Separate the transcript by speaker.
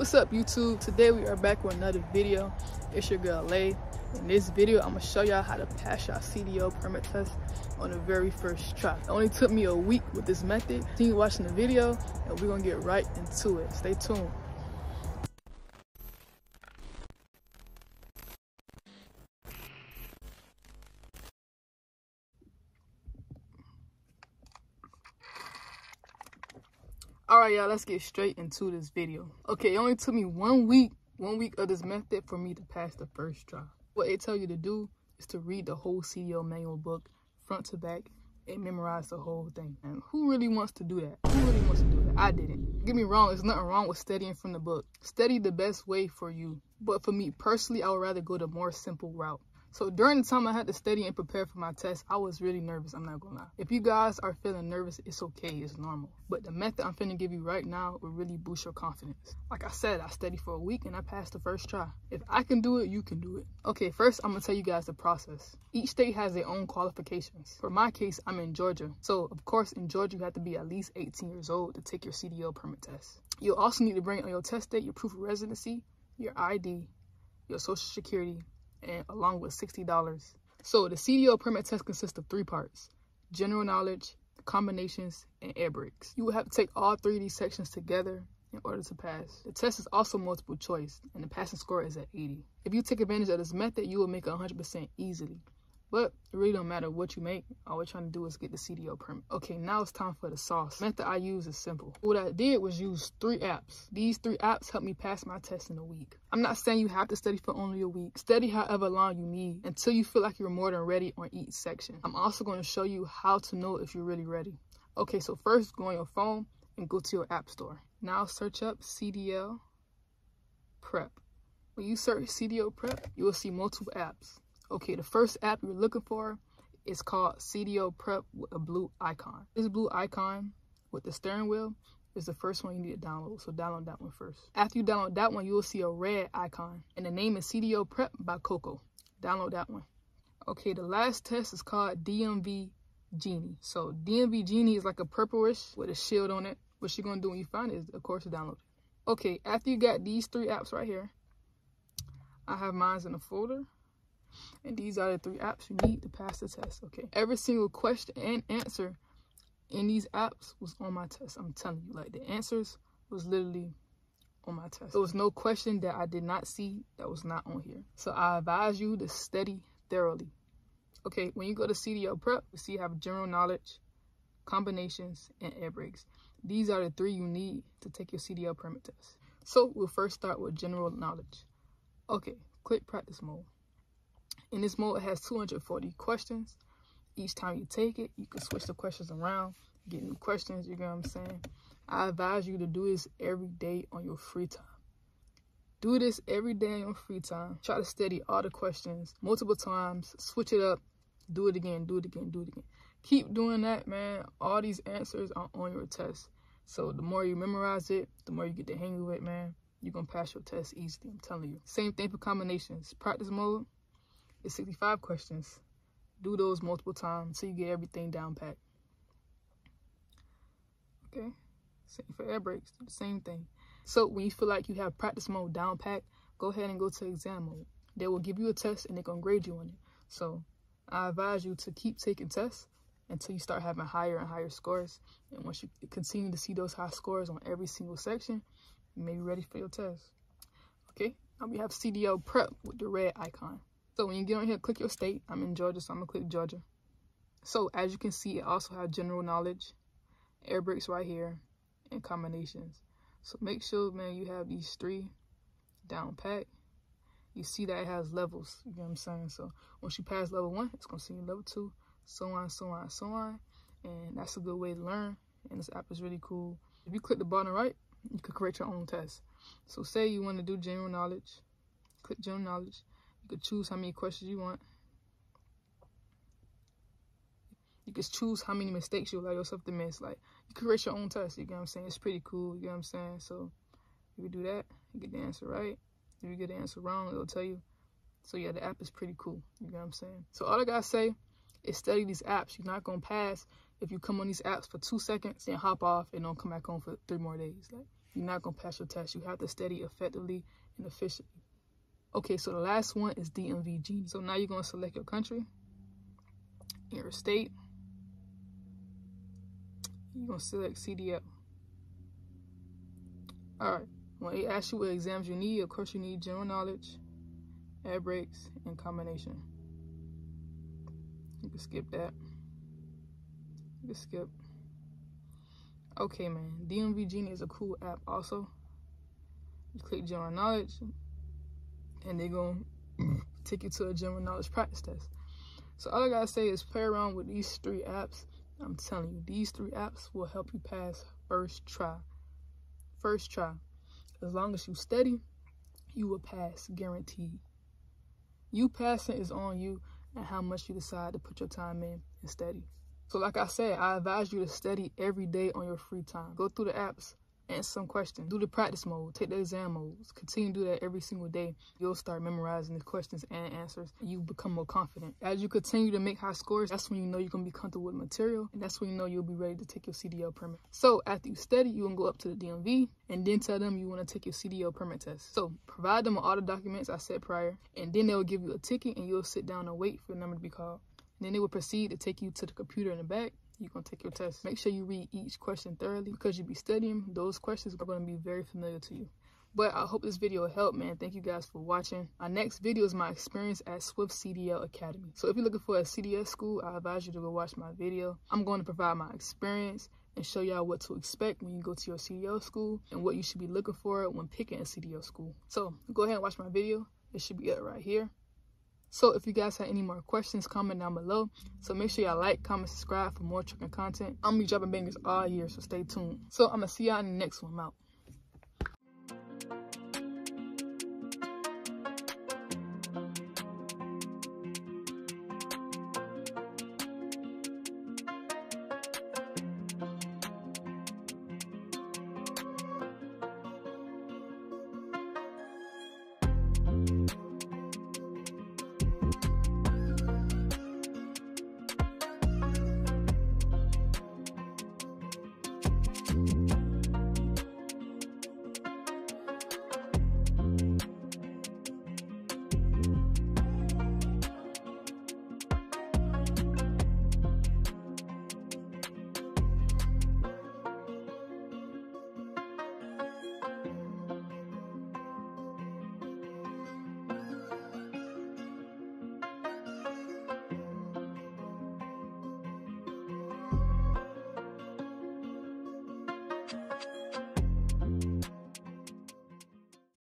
Speaker 1: What's up YouTube? Today we are back with another video. It's your girl Lay. In this video, I'm gonna show y'all how to pass your CDL permit test on the very first try. It only took me a week with this method. Continue watching the video and we're gonna get right into it. Stay tuned. Right y'all let's get straight into this video. Okay it only took me one week one week of this method for me to pass the first try. What they tell you to do is to read the whole CDL manual book front to back and memorize the whole thing. And who really wants to do that? Who really wants to do that? I didn't. Get me wrong there's nothing wrong with studying from the book. Study the best way for you. But for me personally i would rather go the more simple route so during the time I had to study and prepare for my test, I was really nervous, I'm not gonna lie. If you guys are feeling nervous, it's okay, it's normal. But the method I'm finna give you right now will really boost your confidence. Like I said, I studied for a week and I passed the first try. If I can do it, you can do it. Okay, first I'm gonna tell you guys the process. Each state has their own qualifications. For my case, I'm in Georgia. So of course, in Georgia, you have to be at least 18 years old to take your CDL permit test. You'll also need to bring on your test date, your proof of residency, your ID, your social security, and along with $60. So the CDL permit test consists of three parts, general knowledge, combinations, and air brakes. You will have to take all three of these sections together in order to pass. The test is also multiple choice, and the passing score is at 80. If you take advantage of this method, you will make 100% easily. But it really don't matter what you make. All we're trying to do is get the CDL permit. Okay, now it's time for the sauce. The method I use is simple. What I did was use three apps. These three apps helped me pass my test in a week. I'm not saying you have to study for only a week. Study however long you need until you feel like you're more than ready on each section. I'm also going to show you how to know if you're really ready. Okay, so first go on your phone and go to your app store. Now search up CDL Prep. When you search CDL Prep, you will see multiple apps. Okay, the first app you're looking for is called CDL Prep with a blue icon. This blue icon with the steering wheel is the first one you need to download. So download that one first. After you download that one, you will see a red icon. And the name is CDL Prep by Coco. Download that one. Okay, the last test is called DMV Genie. So DMV Genie is like a purplish with a shield on it. What you're to do when you find it is, of course, download it. Okay, after you got these three apps right here, I have mine in a folder. And these are the three apps you need to pass the test, okay? Every single question and answer in these apps was on my test. I'm telling you, like the answers was literally on my test. There was no question that I did not see that was not on here. So I advise you to study thoroughly. Okay, when you go to CDL prep, you see you have general knowledge, combinations, and air brakes. These are the three you need to take your CDL permit test. So we'll first start with general knowledge. Okay, click practice mode. In this mode, it has 240 questions. Each time you take it, you can switch the questions around, get new questions, you get what I'm saying? I advise you to do this every day on your free time. Do this every day on your free time. Try to study all the questions multiple times, switch it up, do it again, do it again, do it again. Keep doing that, man. All these answers are on your test. So the more you memorize it, the more you get the hang of it, man, you're going to pass your test easily, I'm telling you. Same thing for combinations. Practice mode, it's 65 questions. Do those multiple times until you get everything down pat. Okay. Same for air brakes. Do the same thing. So when you feel like you have practice mode down pat, go ahead and go to exam mode. They will give you a test and they're going to grade you on it. So I advise you to keep taking tests until you start having higher and higher scores. And once you continue to see those high scores on every single section, you may be ready for your test. Okay, now we have CDL prep with the red icon. So when you get on here, click your state. I'm in Georgia, so I'm gonna click Georgia. So as you can see, it also has general knowledge, air brakes right here, and combinations. So make sure, man, you have these three down pat. You see that it has levels, you know what I'm saying? So once you pass level one, it's gonna see you level two, so on, so on, so on. And that's a good way to learn. And this app is really cool. If you click the bottom right, you could create your own test. So say you want to do general knowledge, click general knowledge could choose how many questions you want. You could choose how many mistakes you allow yourself to miss. Like, you create your own test, you get what I'm saying? It's pretty cool, you get what I'm saying? So, if you do that, you get the answer right. If you get the answer wrong, it'll tell you. So, yeah, the app is pretty cool, you get what I'm saying? So, all I gotta say is study these apps. You're not gonna pass if you come on these apps for two seconds and hop off and don't come back on for three more days. Like, you're not to pass your test. You have to study effectively and efficiently. Okay, so the last one is DMV Genie. So now you're going to select your country, your state. You're going to select CDL. All right. When it asks you what exams you need, of course you need general knowledge, air brakes, and combination. You can skip that. You can skip. Okay, man. DMV Genie is a cool app also. You click general knowledge, and they're going to take you to a general knowledge practice test. So all I gotta say is play around with these three apps. I'm telling you, these three apps will help you pass first try. First try. As long as you study, you will pass guaranteed. You passing is on you and how much you decide to put your time in and study. So like I said, I advise you to study every day on your free time. Go through the apps, answer some questions, do the practice mode, take the exam modes, continue to do that every single day. You'll start memorizing the questions and answers, you become more confident. As you continue to make high scores, that's when you know you're gonna be comfortable with material, and that's when you know you'll be ready to take your CDL permit. So after you study, you can go up to the DMV and then tell them you wanna take your CDL permit test. So provide them all the documents I said prior, and then they'll give you a ticket and you'll sit down and wait for the number to be called. And then they will proceed to take you to the computer in the back you're going to take your test. Make sure you read each question thoroughly because you'll be studying. Those questions are going to be very familiar to you. But I hope this video helped, man. Thank you guys for watching. Our next video is my experience at Swift CDL Academy. So if you're looking for a CDL school, I advise you to go watch my video. I'm going to provide my experience and show y'all what to expect when you go to your CDL school and what you should be looking for when picking a CDL school. So go ahead and watch my video. It should be up right here. So if you guys have any more questions, comment down below. So make sure y'all like, comment, subscribe for more trucking content. I'm gonna be dropping bangers all year, so stay tuned. So I'm gonna see y'all in the next one. I'm out.